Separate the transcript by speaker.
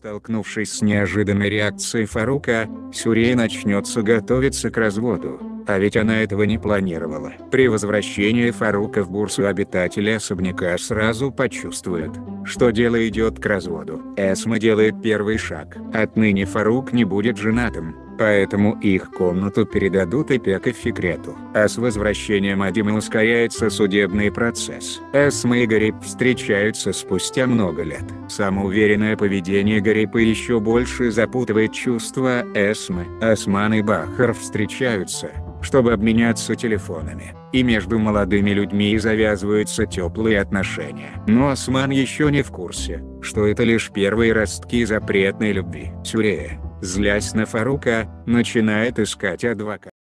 Speaker 1: Столкнувшись с неожиданной реакцией Фарука, Сюрей начнется готовиться к разводу. А ведь она этого не планировала. При возвращении Фарука в бурсу обитатели особняка сразу почувствуют, что дело идет к разводу. Эсма делает первый шаг. Отныне Фарук не будет женатым, поэтому их комнату передадут Эпек и Фикрету. А с возвращением Адима ускоряется судебный процесс. Эсма и Гарип встречаются спустя много лет. Самоуверенное поведение Гарипа еще больше запутывает чувства Эсмы. Осман и Бахар встречаются, чтобы обменяться телефонами, и между молодыми людьми завязываются теплые отношения. Но Осман еще не в курсе, что это лишь первые ростки запретной любви. Сюрея, злясь на Фарука, начинает искать адвоката.